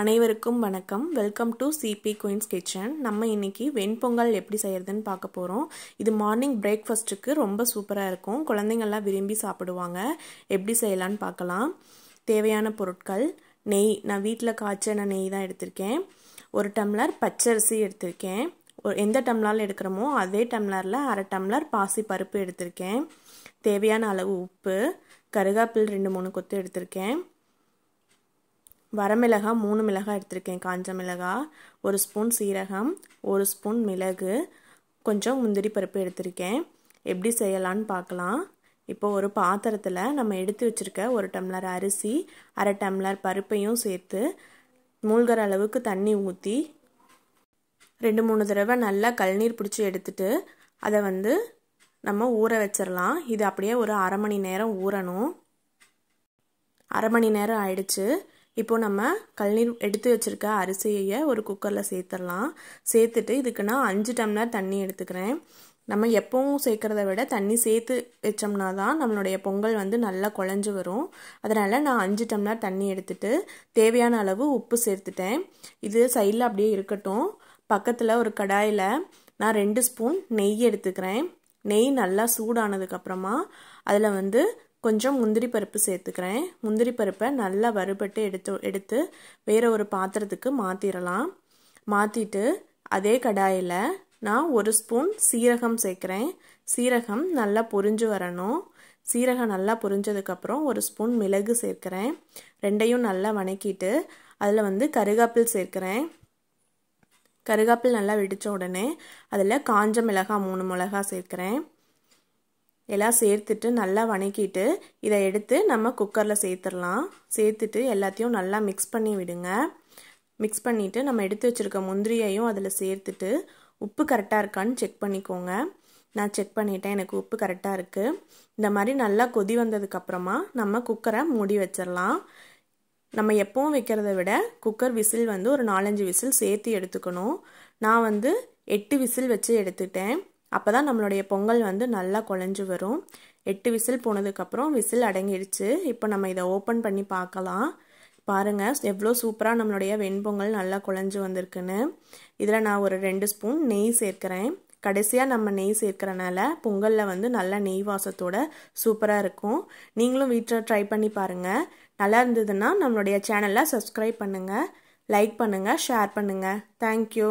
அனைவருக்கும் வணக்கம். Welcome to CP queen's kitchen நம்ம இன்னைக்கு வெண்பொங்கல் எப்படி செய்யறதுன்னு பார்க்க போகிறோம் இது மார்னிங் பிரேக்ஃபாஸ்ட்டுக்கு ரொம்ப சூப்பராக இருக்கும். குழந்தைங்கள்லாம் விரும்பி சாப்பிடுவாங்க. எப்படி செய்யலான்னு பார்க்கலாம். தேவையான பொருட்கள். நெய். நான் வீட்டில் காய்ச்சின நெய் தான் எடுத்திருக்கேன். ஒரு டம்ளர் பச்சரிசி எடுத்திருக்கேன். ஒரு எந்த டம்ளரில் எடுக்கிறோமோ அதே டம்ளரில் அரை டம்ளர் பாசி பருப்பு எடுத்திருக்கேன். தேவையான அளவு உப்பு. கருகாப்பில் ரெண்டு மூணு கொத்து எடுத்திருக்கேன். வரமிளகாய் மூணு மிளகாய் எடுத்திருக்கேன். காஞ்ச மிளகாய் ஒரு ஸ்பூன் சீரகம் ஒரு ஸ்பூன் மிளகு கொஞ்சம் முந்திரி பருப்பு எடுத்திருக்கேன். எப்படி செய்யலான்னு பார்க்கலாம். இப்போ ஒரு பாத்திரத்தில் நம்ம எடுத்து வச்சுருக்க ஒரு டம்ளர் அரிசி அரை டம்ளர் பருப்பையும் சேர்த்து மூழ்கிற அளவுக்கு தண்ணி ஊற்றி ரெண்டு மூணு தடவை நல்லா கல்நீர் பிடிச்சி எடுத்துட்டு அதை வந்து நம்ம ஊற வச்சிடலாம் இது அப்படியே ஒரு அரை மணி நேரம் ஊறணும். அரை மணி நேரம் ஆயிடுச்சு. இப்போ நம்ம கல்நீர் எடுத்து வச்சுருக்க அரிசியை ஒரு குக்கரில் சேர்த்துடலாம். சேர்த்துட்டு இதுக்கு நான் அஞ்சு டம்ளர் தண்ணி எடுத்துக்கிறேன். நம்ம எப்பவும் சேர்க்குறத விட தண்ணி சேர்த்து வச்சோம்னா தான் நம்மளுடைய பொங்கல் வந்து நல்லா குழஞ்சி வரும். அதனால் நான் அஞ்சு டம்ளர் தண்ணி எடுத்துகிட்டு தேவையான அளவு உப்பு சேர்த்துட்டேன். இது சைடில் அப்படியே இருக்கட்டும். பக்கத்தில் ஒரு கடாயில் நான் ரெண்டு ஸ்பூன் நெய் எடுத்துக்கிறேன். நெய் நல்லா சூடானதுக்கப்புறமா அதில் வந்து கொஞ்சம் முந்திரி பருப்பு சேர்த்துக்கிறேன். முந்திரி பருப்பை நல்லா வறுபட்டு எடுத்து எடுத்து வேறு ஒரு பாத்திரத்துக்கு மாற்றிடலாம் மாற்றிட்டு அதே கடாயில் நான் ஒரு ஸ்பூன் சீரகம் சேர்க்குறேன். சீரகம் நல்லா பொரிஞ்சு வரணும். சீரகம் நல்லா பொரிஞ்சதுக்கப்புறம் ஒரு ஸ்பூன் மிளகு சேர்க்குறேன். ரெண்டையும் நல்லா வணக்கிட்டு அதில் வந்து கருகாப்பில் சேர்க்குறேன். கருகாப்பில் நல்லா வெடித்த உடனே அதில் காஞ்ச மிளகாய் மூணு மிளகா சேர்க்குறேன். எல்லாம் சேர்த்துட்டு நல்லா வணக்கிட்டு இதை எடுத்து நம்ம குக்கரில் சேர்த்துடலாம். சேர்த்துட்டு எல்லாத்தையும் நல்லா மிக்ஸ் பண்ணி விடுங்க. மிக்ஸ் பண்ணிவிட்டு நம்ம எடுத்து வச்சுருக்க முந்திரியையும் அதில் சேர்த்துட்டு உப்பு கரெக்டாக இருக்கான்னு செக் பண்ணிக்கோங்க. நான் செக் பண்ணிட்டேன் எனக்கு உப்பு கரெக்டாக இருக்குது இந்த மாதிரி நல்லா கொதி வந்ததுக்கப்புறமா நம்ம குக்கரை மூடி வச்சிடலாம். நம்ம எப்பவும் வைக்கிறத விட குக்கர் விசில் வந்து ஒரு நாலஞ்சு விசில் சேர்த்து எடுத்துக்கணும். நான் வந்து எட்டு விசில் வச்சு எடுத்துட்டேன். அப்போ தான் நம்மளுடைய பொங்கல் வந்து நல்லா குழஞ்சி வரும். எட்டு விசில் போனதுக்கப்புறம் விசில் அடங்கிடுச்சு இப்போ நம்ம இதை ஓப்பன் பண்ணி பார்க்கலாம். பாருங்கள் எவ்வளோ சூப்பராக நம்மளுடைய வெண்பொங்கல் நல்லா குழஞ்சி வந்திருக்குன்னு. இதில் நான் ஒரு ரெண்டு ஸ்பூன் நெய் சேர்க்குறேன். கடைசியாக நம்ம நெய் சேர்க்குறனால பொங்கலில் வந்து நல்லா நெய் வாசத்தோட சூப்பராக இருக்கும். நீங்களும் வீட்டில் ட்ரை பண்ணி பாருங்கள் நல்லா இருந்ததுன்னா நம்மளுடைய சேனலை சப்ஸ்கிரைப் பண்ணுங்கள் லைக் பண்ணுங்கள் ஷேர் பண்ணுங்கள் தேங்க்யூ